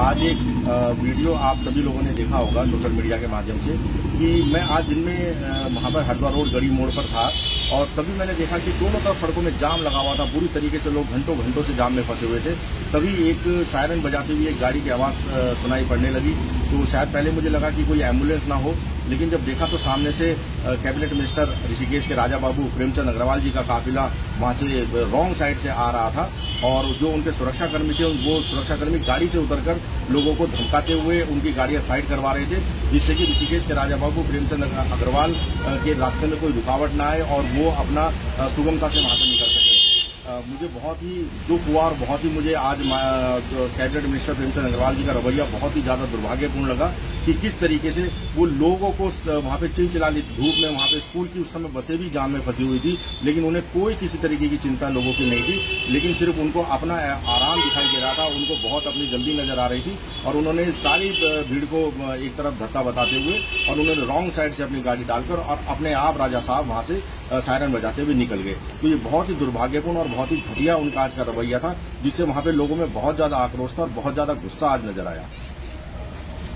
आज एक वीडियो आप सभी लोगों ने देखा होगा सोशल मीडिया के माध्यम से कि मैं आज दिन में वहाँ पर हरिद्वार रोड गड़ी मोड़ पर था और तभी मैंने देखा कि दोनों तरफ़ सड़कों में जाम लगा हुआ था। बुरी तरीके से लोग घंटों घंटों से जाम में फंसे हुए थे। तभी एक सायरन बजाते हुए एक गाड़ी की आवाज़ सुनाई पड़ने लगी। तो शायद पहले मुझे लगा कि कोई एंबुलेंस ना हो। लेकिन जब देखा तो सामने से कैबिनेट मिनिस्टर ऋषिकेश के राजा बाबू प्रेमचंद अग्रवाल जी का काफिला वहाँ से रॉन्ग साइड से आ रहा था और जो उनके सुरक्षाकर्मी थे, वो सुरक्षाकर्मी गाड़ी से उतरकर लोगों को धमकाते हुए उनकी गाड़ियाँ साइड करवा रहे थे, जिससे कि ऋषिकेश के राजा बाबू प्रेमचंद अग्रवाल के रास्ते में कोई रुकावट न आए और वो अपना सुगमता से वहाँ से निकल सके। मुझे बहुत ही दुख हुआ और बहुत ही मुझे आज कैबिनेट मिनिस्टर प्रेमचंद अग्रवाल जी का रवैया बहुत ही ज़्यादा दुर्भाग्यपूर्ण लगा कि किस तरीके से वो लोगों को वहाँ पे चिल चिला धूप में वहाँ पे स्कूल की उस समय बसें भी जाम में फंसी हुई थी, लेकिन उन्हें कोई किसी तरीके की चिंता लोगों की नहीं थी, लेकिन सिर्फ़ उनको अपना आराम दिखाई दे रहा था, उनको बहुत अपनी जल्दी नज़र आ रही थी और उन्होंने सारी भीड़ को एक तरफ़ धक्का बताते हुए और उन्होंने रॉन्ग साइड से अपनी गाड़ी डालकर और अपने आप राजा साहब वहाँ से सायरन बजाते हुए निकल गए। तो ये बहुत ही दुर्भाग्यपूर्ण और बहुत ही घटिया उनका आज का रवैया था, जिससे वहाँ पे लोगों में बहुत ज़्यादा आक्रोश था और बहुत ज़्यादा गुस्सा आज नज़र आया।